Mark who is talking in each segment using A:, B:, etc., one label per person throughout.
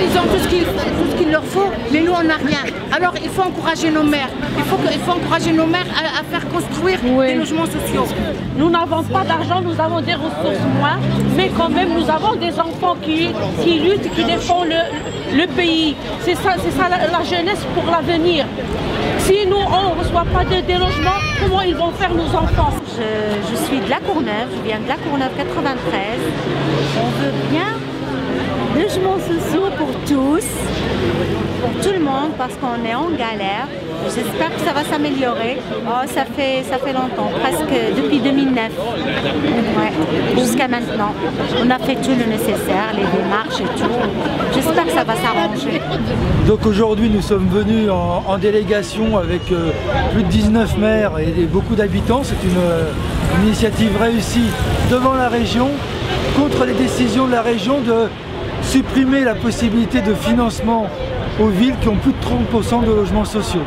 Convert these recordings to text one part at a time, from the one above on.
A: Ils ont tout ce qu'il leur faut, mais nous on n'a rien. Alors il faut encourager nos maires. Il faut, il faut encourager nos maires à, à faire construire
B: Oui.
A: des logements sociaux.
B: Nous n'avons pas d'argent, nous avons des ressources moins, mais quand même nous avons des enfants qui, qui luttent, qui défendent le, le pays. C'est ça, ça la, la jeunesse pour l'avenir. Si nous, on pas de délogement, comment ils vont faire nos enfants
C: Je, suis de la Courneuve, je viens de la Courneuve 93. On veut bien logements sociaux pour tous, pour tout le monde, parce qu'on est en galère. J'espère que ça va s'améliorer. Oh, ça fait ça fait longtemps, presque depuis 2009. Jusqu'à maintenant. On a fait tout le nécessaire, les démarches et tout. J'espère que ça va s'arranger.
D: Donc aujourd'hui, nous sommes venus en, délégation avec euh, plus de 19 maires et, beaucoup d'habitants. C'est euh, une initiative réussie devant la région contre les décisions de la région de supprimer la possibilité de financement aux villes qui ont plus de 30% de logements sociaux.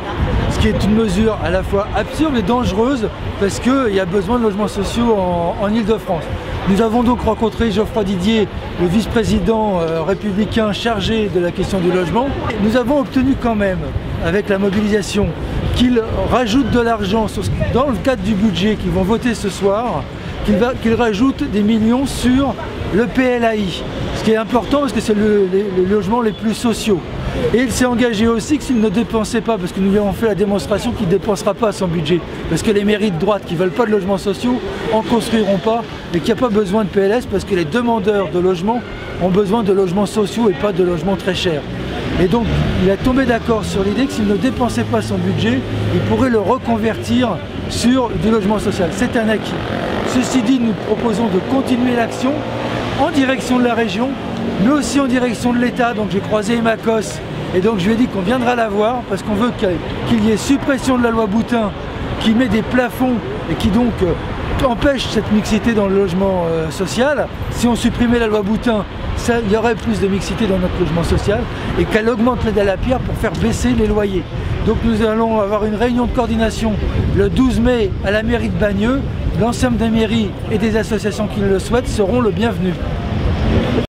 D: Ce qui est une mesure à la fois absurde et dangereuse parce qu'il y a besoin de logements sociaux en, Ile-de-France. Nous avons donc rencontré Geoffroy Didier, le vice-président euh, républicain chargé de la question du logement. Nous avons obtenu quand même, avec la mobilisation, qu'il rajoute de l'argent dans le cadre du budget qu'ils vont voter ce soir, qu'il rajoute des millions sur le PLAI. Ce qui est important parce que c'est le- les logements les plus sociaux. Et il s'est engagé aussi que s'il ne dépensait pas, parce que nous lui avons fait la démonstration qu'il ne dépensera pas son budget, parce que les mairies de droite qui ne veulent pas de logements sociaux en construiront pas, et qu'il n'y a pas besoin de PLS, parce que les demandeurs de logements ont besoin de logements sociaux et pas de logements très chers. Et donc, il a tombé d'accord sur l'idée que s'il ne dépensait pas son budget, il pourrait le reconvertir sur du logement social. C'est un acquis. Ceci dit, nous proposons de continuer l'action en direction de la région, mais aussi en direction de l'État. Donc j'ai croisé Emacos et donc je lui ai dit qu'on viendra la voir parce qu'on veut qu'il y ait suppression de la loi Boutin qui met des plafonds et qui donc euh, empêche cette mixité dans le logement euh, social. Si on supprimait la loi Boutin, il y aurait plus de mixité dans notre logement social et qu'elle augmente l'aide à la pierre pour faire baisser les loyers. Donc nous allons avoir une réunion de coordination le 12 mai à la mairie de Bagneux. L'ensemble des mairies et des associations qui le souhaitent seront le bienvenu.